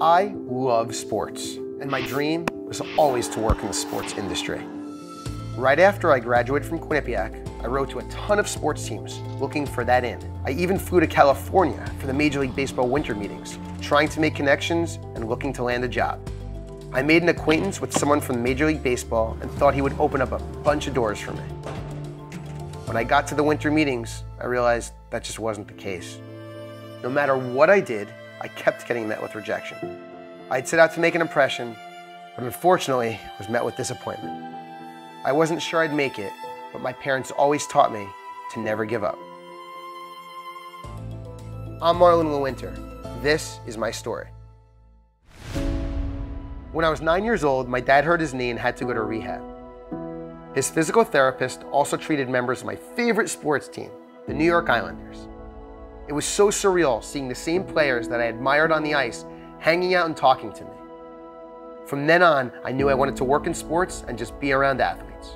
I love sports, and my dream was always to work in the sports industry. Right after I graduated from Quinnipiac, I wrote to a ton of sports teams looking for that in. I even flew to California for the Major League Baseball winter meetings, trying to make connections and looking to land a job. I made an acquaintance with someone from Major League Baseball and thought he would open up a bunch of doors for me. When I got to the winter meetings, I realized that just wasn't the case. No matter what I did, I kept getting met with rejection. I'd set out to make an impression, but unfortunately was met with disappointment. I wasn't sure I'd make it, but my parents always taught me to never give up. I'm Marlon LeWinter. This is my story. When I was nine years old, my dad hurt his knee and had to go to rehab. His physical therapist also treated members of my favorite sports team, the New York Islanders. It was so surreal seeing the same players that I admired on the ice hanging out and talking to me. From then on, I knew I wanted to work in sports and just be around athletes.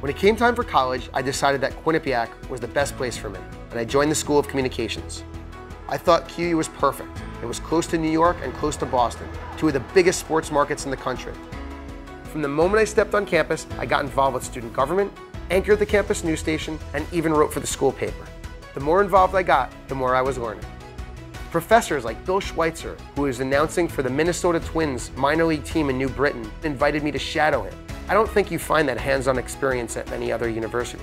When it came time for college, I decided that Quinnipiac was the best place for me, and I joined the School of Communications. I thought QU was perfect. It was close to New York and close to Boston, two of the biggest sports markets in the country. From the moment I stepped on campus, I got involved with student government, anchored the campus news station, and even wrote for the school paper. The more involved I got, the more I was learning. Professors like Bill Schweitzer, who is announcing for the Minnesota Twins minor league team in New Britain, invited me to shadow him. I don't think you find that hands-on experience at many other universities.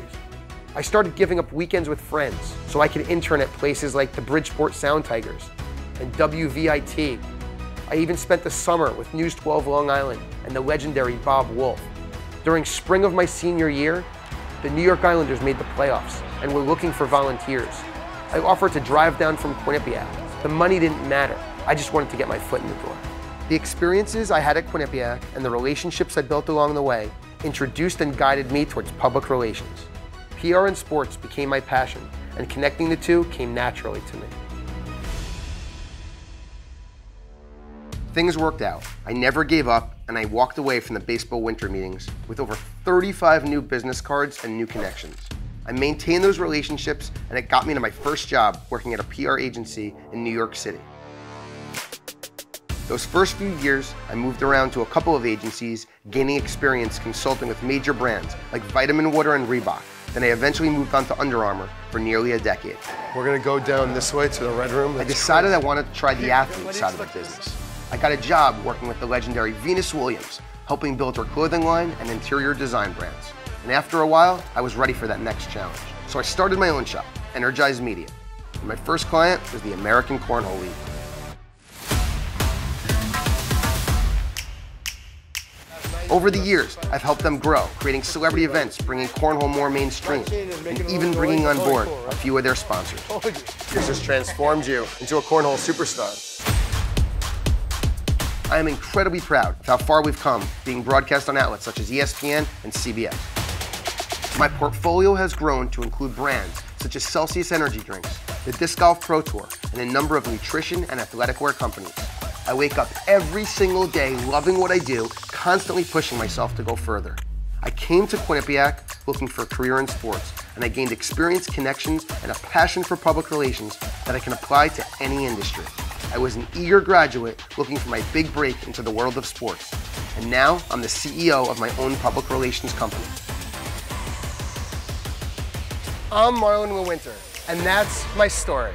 I started giving up weekends with friends so I could intern at places like the Bridgeport Sound Tigers and WVIT. I even spent the summer with News 12 Long Island and the legendary Bob Wolff. During spring of my senior year, the New York Islanders made the playoffs and we were looking for volunteers. I offered to drive down from Quinnipiac. The money didn't matter. I just wanted to get my foot in the door. The experiences I had at Quinnipiac and the relationships I built along the way introduced and guided me towards public relations. PR and sports became my passion, and connecting the two came naturally to me. Things worked out. I never gave up, and I walked away from the baseball winter meetings with over 35 new business cards and new connections. I maintained those relationships, and it got me to my first job working at a PR agency in New York City. Those first few years, I moved around to a couple of agencies, gaining experience consulting with major brands like Vitamin Water and Reebok. Then I eventually moved on to Under Armour for nearly a decade. We're gonna go down this way to the Red Room. I decided I wanted to try the athlete side of the business. I got a job working with the legendary Venus Williams, helping build her clothing line and interior design brands. And after a while, I was ready for that next challenge. So I started my own shop, Energize Media. And my first client was the American Cornhole League. Over the years, I've helped them grow, creating celebrity events, bringing cornhole more mainstream, and even bringing on board a few of their sponsors. This has transformed you into a cornhole superstar. I am incredibly proud of how far we've come, being broadcast on outlets such as ESPN and CBS. My portfolio has grown to include brands such as Celsius Energy Drinks, the Disc Golf Pro Tour, and a number of nutrition and athletic wear companies. I wake up every single day loving what I do, constantly pushing myself to go further. I came to Quinnipiac looking for a career in sports, and I gained experience, connections, and a passion for public relations that I can apply to any industry. I was an eager graduate looking for my big break into the world of sports. And now I'm the CEO of my own public relations company. I'm Marlon LeWinter, and that's my story.